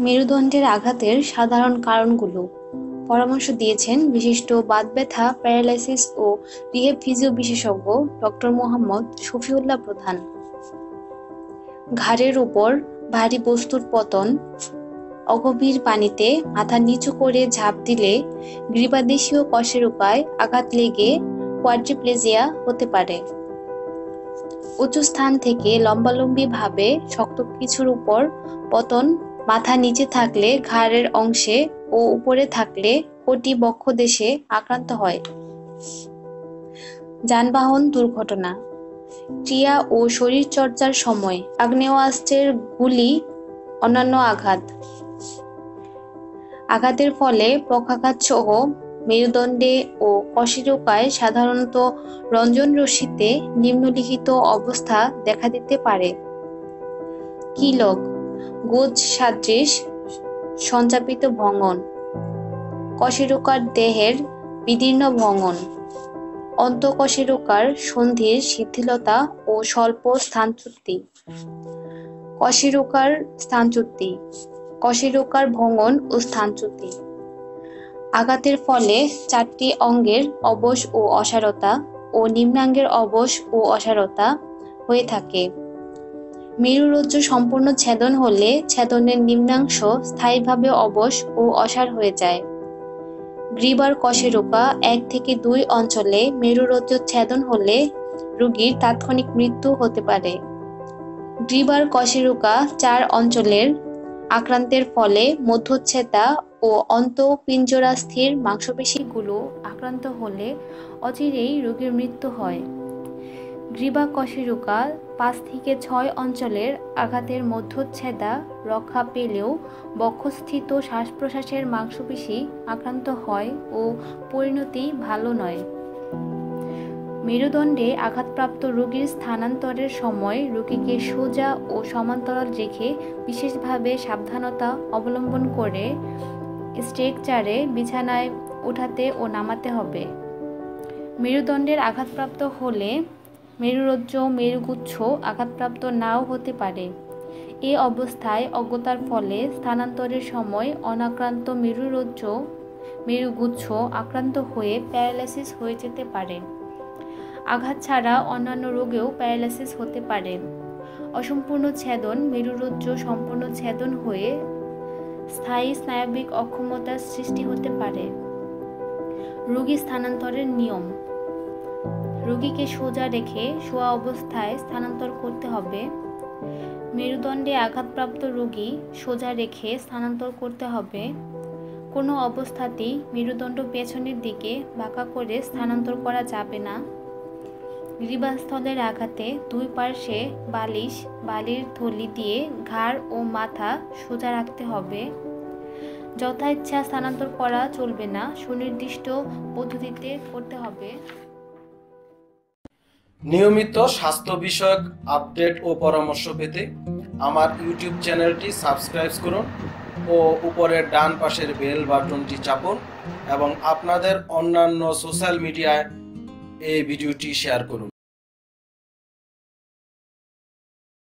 মেরুদণ্ডের আঘাতের সাধারণ কারণগুলো। পরামর্শ দিয়েছেন বিশিষ্ট বাতব্যথা, প্যারালাইসিস ও রিহেব ফিজিও বিশেষজ্ঞ ডক্টর মোহাম্মদ শফিউল্লাহ প্রধান। ঘাড়ের উপর ভারী বস্তুর পতন, অগভীর পানিতে মাথা নিচু করে ঝাঁপ দিলে গ্রীবাদেশীয় কষের উপায় আঘাত লেগে কোয়াড্রিপ্লেজিয়া হতে পারে। উঁচু স্থান থেকে লম্বালম্বি ভাবে শক্ত কিছুর উপর পতন, মাথা নিচে থাকলে ঘাড়ের অংশে ও উপরে থাকলে কোটি বক্ষ দেশে আক্রান্ত হয়। যানবাহন দুর্ঘটনা, ক্রিয়া ও শরীরচর্চার সময় আগ্নেয়াস্ত্রের গুলি, অন্যান্য আঘাত। আঘাতের ফলে পক্ষাঘাত সহ মেরুদণ্ডে ও কশেরুকায় সাধারণত রঞ্জন রশ্মিতে নিম্নলিখিত অবস্থা দেখা দিতে পারে। কিলক গোজ সাদৃশ, সঞ্চাপিত ভঙ্গন কশেরুকার দেহের বিদীর্ণ ভঙ্গন, অন্তকশেরুকার সন্ধির শিথিলতা ও স্বল্প স্থানচ্যুতি কশেরুকার স্থানচ্যুতি কশেরুকার ভঙ্গন ও স্থানচ্যুতি। আঘাতের ফলে চারটি অঙ্গের অবশ ও অসারতা ও নিম্নাঙ্গের অবশ ও অসারতা হয়ে থাকে। মেরুরজ্জ সম্পূর্ণ ছেদন হলে ছেদনের নিম্নাংশ স্থায়ীভাবে অবশ ও অসার হয়ে যায়। গ্রীবার কশেরোকা এক থেকে দুই অঞ্চলে মেরুরজ্জ ছেদন হলে রোগীর তাৎক্ষণিক মৃত্যু হতে পারে। গ্রীবার কশেরোকা চার অঞ্চলের আক্রান্তের ফলে মধ্যচ্ছেদা ও অন্তঃপিঞ্জরাস্থির মাংসপেশিগুলো আক্রান্ত হলে অচিরেই রোগীর মৃত্যু হয়। গ্রীবা কশেরুকা পাঁচ থেকে ছয় অঞ্চলের আঘাতের মধ্যচ্ছেদা রক্ষা পেলেও বক্ষস্থিত শ্বাস প্রশ্বাসের মাংসপেশি আক্রান্ত হয় ও পরিণতি ভালো নয়। মেরুদণ্ডে আঘাতপ্রাপ্ত রোগীর স্থানান্তরের সময় রোগীকে সোজা ও সমান্তরাল রেখে বিশেষভাবে সাবধানতা অবলম্বন করে স্ট্রেকচারে বিছানায় উঠাতে ও নামাতে হবে। মেরুদণ্ডের আঘাতপ্রাপ্ত হলে মেরুরজ্জ, মেরুগুচ্ছ আঘাতপ্রাপ্ত নাও হতে পারে। এ অবস্থায় অজ্ঞতার ফলে স্থানান্তরের সময় অনাক্রান্ত মেরুরজ্জ, মেরুগুচ্ছ আক্রান্ত হয়ে প্যারালাইসিস হয়ে যেতে পারে। আঘাত ছাড়া অন্যান্য রোগেও প্যারালাইসিস হতে পারে। অসম্পূর্ণ ছেদন, মেরুরজ্জ সম্পূর্ণ ছেদন হয়ে স্থায়ী স্নায়বিক অক্ষমতার সৃষ্টি হতে পারে। রোগী স্থানান্তরের নিয়ম। রোগীকে সোজা রেখে শোয়া অবস্থায় স্থানান্তর করতে হবে। মেরুদণ্ডে আঘাতপ্রাপ্ত রোগী সোজা রেখে স্থানান্তর করতে হবে। কোনো অবস্থাতেই মেরুদণ্ড পেছনের দিকে বাঁকা করে স্থানান্তর করা যাবে না। গ্রীবাস্থলের আঘাতে দুই পার্শ্বে বালিশ, বালির থলি দিয়ে ঘাড় ও মাথা সোজা রাখতে হবে। যথা ইচ্ছা স্থানান্তর করা চলবে না, সুনির্দিষ্ট পদ্ধতিতে করতে হবে। নিয়মিত স্বাস্থ্য বিষয়ক আপডেট ও পরামর্শ পেতে আমার ইউটিউব চ্যানেলটি সাবস্ক্রাইব করুন ও উপরের ডান পাশের বেল বাটনটি চাপুন এবং আপনাদের অন্যান্য সোশ্যাল মিডিয়ায় এই ভিডিওটি শেয়ার করুন।